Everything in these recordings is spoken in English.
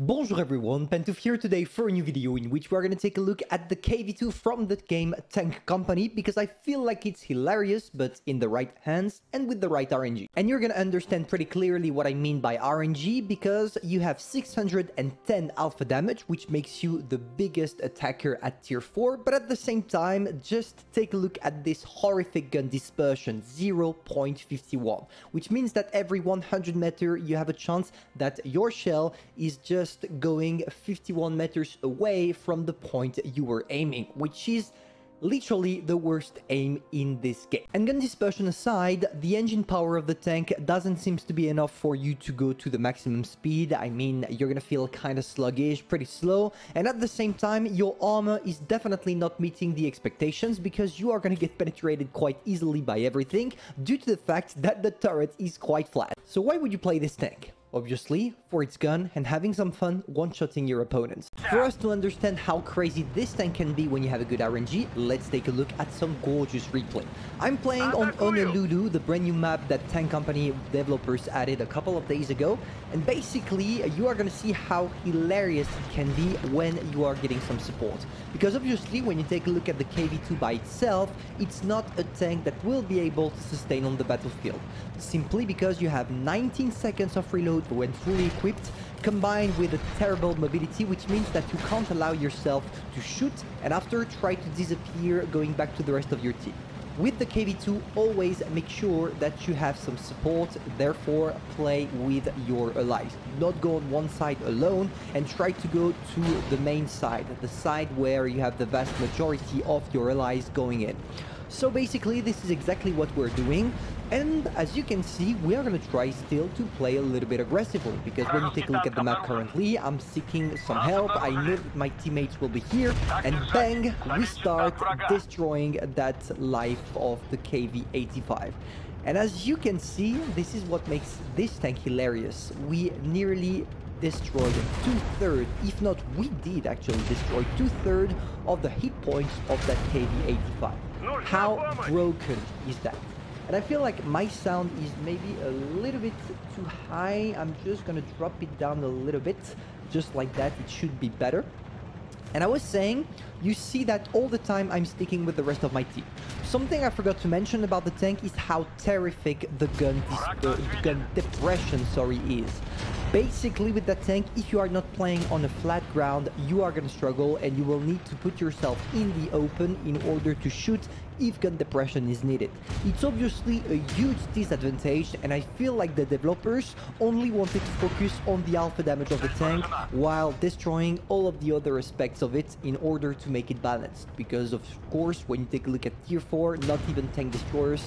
Bonjour everyone, Pantouf here today for a new video in which we're gonna take a look at the KV2 from the game Tank Company because I feel like it's hilarious but in the right hands and with the right RNG. And you're gonna understand pretty clearly what I mean by RNG because you have 610 alpha damage which makes you the biggest attacker at tier 4 but at the same time just take a look at this horrific gun dispersion 0.51 which means that every 100 meter you have a chance that your shell is just just going 51 meters away from the point you were aiming, which is literally the worst aim in this game. And gun dispersion aside, the engine power of the tank doesn't seem to be enough for you to go to the maximum speed. I mean, you're gonna feel kind of sluggish, pretty slow, and at the same time, your armor is definitely not meeting the expectations because you are gonna get penetrated quite easily by everything due to the fact that the turret is quite flat. So why would you play this tank? Obviously, for its gun and having some fun one-shotting your opponents. For us to understand how crazy this tank can be when you have a good RNG, let's take a look at some gorgeous replay. I'm playing on Honolulu, the brand new map that Tank Company developers added a couple of days ago, and basically you are gonna see how hilarious it can be when you are getting some support. Because obviously when you take a look at the KV2 by itself, it's not a tank that will be able to sustain on the battlefield. Simply because you have 19 seconds of reload when fully equipped, combined with a terrible mobility, which means that you can't allow yourself to shoot and after try to disappear going back to the rest of your team. With the KV2, always make sure that you have some support, therefore play with your allies. not go on one side alone and try to go to the main side, the side where you have the vast majority of your allies going in. So basically, this is exactly what we're doing. And as you can see, we are going to try still to play a little bit aggressively, because when you take a look at the map currently, I'm seeking some help, I know my teammates will be here, and bang, we start destroying that life of the KV-85. And as you can see, this is what makes this tank hilarious. We nearly destroyed two-thirds, if not we did actually destroy two-thirds of the hit points of that KV-85. How broken is that? And I feel like my sound is maybe a little bit too high. I'm just gonna drop it down a little bit. Just like that, it should be better. And I was saying, you see that all the time I'm sticking with the rest of my team. Something I forgot to mention about the tank is how terrific the gun, the uh, gun depression sorry, is. Basically, with that tank, if you are not playing on a flat ground, you are gonna struggle and you will need to put yourself in the open in order to shoot if gun depression is needed. It's obviously a huge disadvantage and I feel like the developers only wanted to focus on the alpha damage of the tank while destroying all of the other aspects of it in order to make it balanced. Because of course, when you take a look at tier 4, not even tank destroyers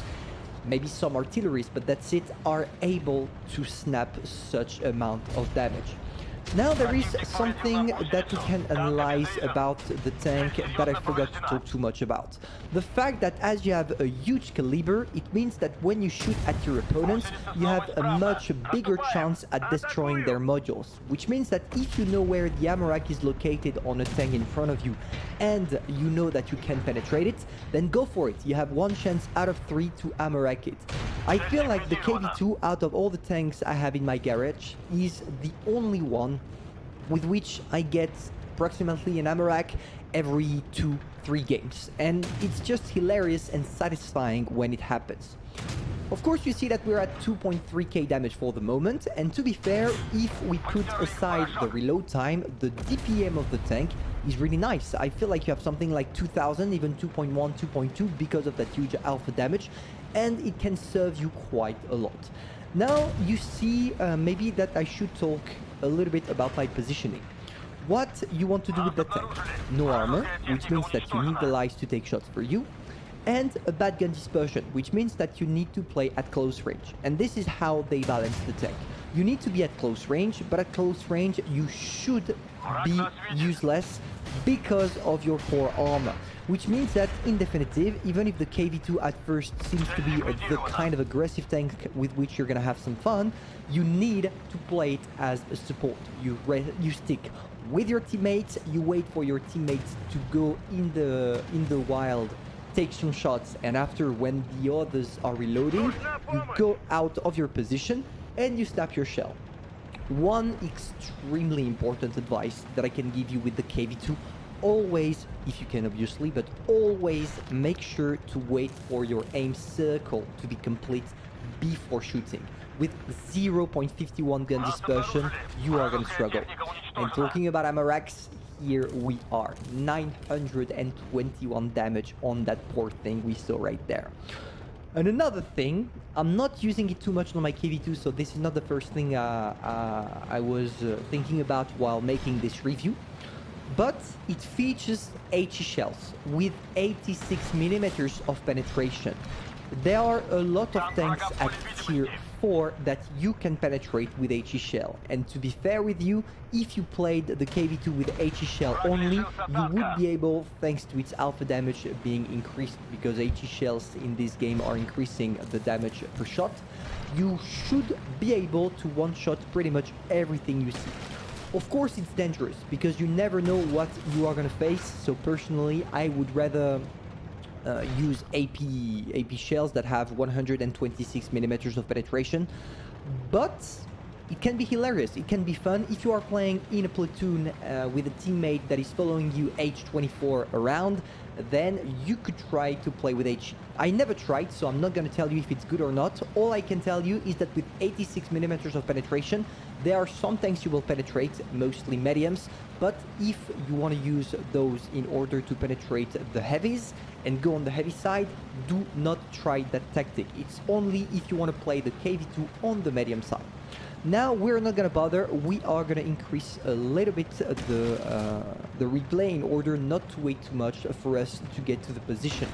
maybe some artilleries, but that's it, are able to snap such amount of damage. Now there is something that we can analyze about the tank that I forgot to talk too much about. The fact that as you have a huge caliber, it means that when you shoot at your opponents, you have a much bigger chance at destroying their modules. Which means that if you know where the ammo rack is located on a tank in front of you and you know that you can penetrate it, then go for it. You have one chance out of three to ammo rack it. I feel like the KV2 out of all the tanks I have in my garage is the only one with which I get approximately an ammo rack every two, three games. And it's just hilarious and satisfying when it happens. Of course, you see that we're at 2.3k damage for the moment, and to be fair, if we put aside the reload time, the DPM of the tank is really nice. I feel like you have something like 2000, even 2.1, 2.2 because of that huge alpha damage, and it can serve you quite a lot. Now, you see uh, maybe that I should talk a little bit about my positioning. What you want to do with the tank? No armor, which means that you need the lights to take shots for you, and a bad gun dispersion, which means that you need to play at close range. And this is how they balance the tank. You need to be at close range, but at close range you should be useless because of your poor armor. Which means that in definitive, even if the KV2 at first seems to be a, the kind of aggressive tank with which you're gonna have some fun, you need to play it as a support. You, you stick with your teammates, you wait for your teammates to go in the in the wild take some shots and after when the others are reloading you go out of your position and you snap your shell One extremely important advice that I can give you with the KV2 always, if you can obviously, but always make sure to wait for your aim circle to be complete before shooting. With 0.51 gun dispersion, you are going to struggle. And talking about racks, here we are. 921 damage on that poor thing we saw right there. And another thing, I'm not using it too much on my KV2, so this is not the first thing uh, uh, I was uh, thinking about while making this review. But it features HE shells with 86 millimeters of penetration. There are a lot of tanks at tier 4 that you can penetrate with HE shell. And to be fair with you, if you played the KV2 with HE shell only, you would be able, thanks to its alpha damage being increased, because HE shells in this game are increasing the damage per shot, you should be able to one-shot pretty much everything you see. Of course it's dangerous, because you never know what you are gonna face, so personally I would rather uh, use AP AP shells that have 126 millimeters of penetration, but it can be hilarious. It can be fun if you are playing in a platoon uh, with a teammate that is following you H24 around. Then you could try to play with H. I never tried, so I'm not going to tell you if it's good or not. All I can tell you is that with 86 millimeters of penetration, there are some tanks you will penetrate, mostly mediums, but if you want to use those in order to penetrate the heavies and go on the heavy side, do not try that tactic. It's only if you want to play the KV2 on the medium side. Now we're not gonna bother, we are gonna increase a little bit the, uh, the replay in order not to wait too much for us to get to the position.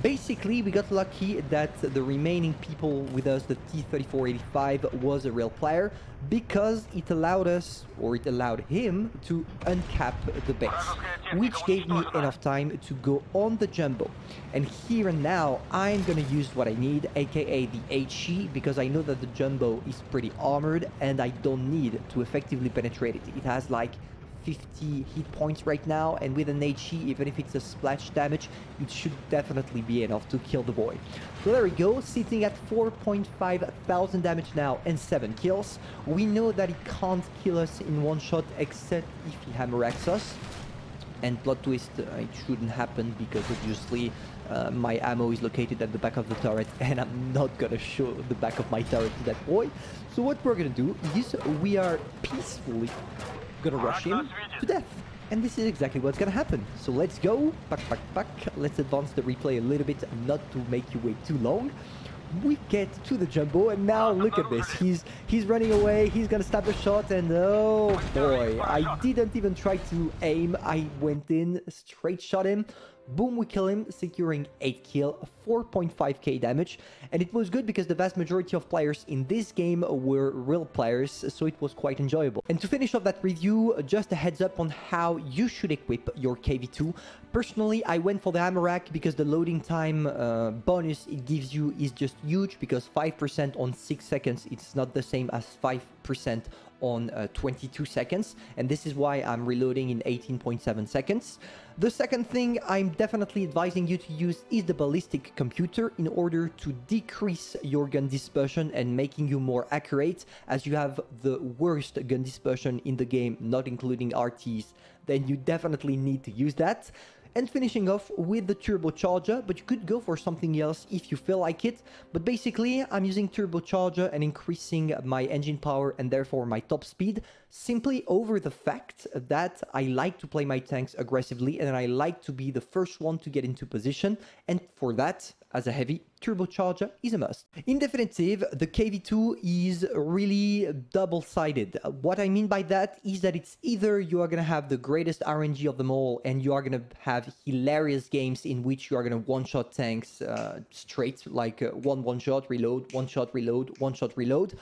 Basically, we got lucky that the remaining people with us, the T-3485, was a real player because it allowed us, or it allowed him, to uncap the base, which gave me enough time to go on the Jumbo. And here and now, I'm gonna use what I need, aka the HE, because I know that the Jumbo is pretty armored and I don't need to effectively penetrate it. It has like 50 hit points right now, and with an HE, even if it's a splash damage, it should definitely be enough to kill the boy. So there we go, sitting at 4.5 thousand damage now and 7 kills. We know that he can't kill us in one shot except if he hammer us. And plot twist, uh, it shouldn't happen because obviously uh, my ammo is located at the back of the turret and I'm not gonna show the back of my turret to that boy. So what we're gonna do is we are peacefully gonna rush him to death. And this is exactly what's gonna happen. So let's go, back, back, back. Let's advance the replay a little bit, not to make you wait too long. We get to the jumbo, and now look at this. He's he's running away. He's gonna stab the shot, and oh boy, I didn't even try to aim. I went in, straight shot him. Boom, we kill him, securing 8 kill, 4.5k damage. And it was good because the vast majority of players in this game were real players, so it was quite enjoyable. And to finish off that review, just a heads up on how you should equip your KV2. Personally, I went for the hammer rack because the loading time uh, bonus it gives you is just huge because 5% on 6 seconds, it's not the same as 5% on uh, 22 seconds and this is why I'm reloading in 18.7 seconds. The second thing I'm definitely advising you to use is the ballistic computer in order to decrease your gun dispersion and making you more accurate as you have the worst gun dispersion in the game not including arties then you definitely need to use that and finishing off with the turbocharger, but you could go for something else if you feel like it. But basically, I'm using turbocharger and increasing my engine power and therefore my top speed simply over the fact that I like to play my tanks aggressively and I like to be the first one to get into position. And for that, as a heavy, turbocharger is a must. In definitive, the KV2 is really double-sided. What I mean by that is that it's either you are going to have the greatest RNG of them all and you are going to have hilarious games in which you are going to one-shot tanks uh, straight, like uh, one one-shot, reload, one-shot, reload, one-shot, reload,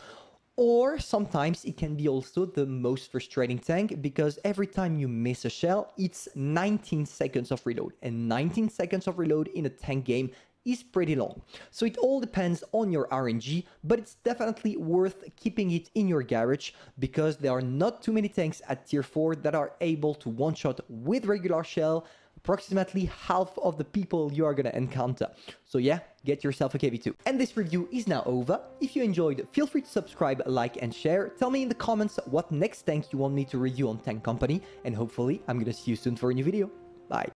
or sometimes it can be also the most frustrating tank because every time you miss a shell, it's 19 seconds of reload. And 19 seconds of reload in a tank game is pretty long. So it all depends on your RNG, but it's definitely worth keeping it in your garage because there are not too many tanks at tier 4 that are able to one-shot with regular shell approximately half of the people you are gonna encounter. So yeah, get yourself a KV2. And this review is now over. If you enjoyed, feel free to subscribe, like, and share. Tell me in the comments what next tank you want me to review on Tank Company, and hopefully I'm gonna see you soon for a new video. Bye.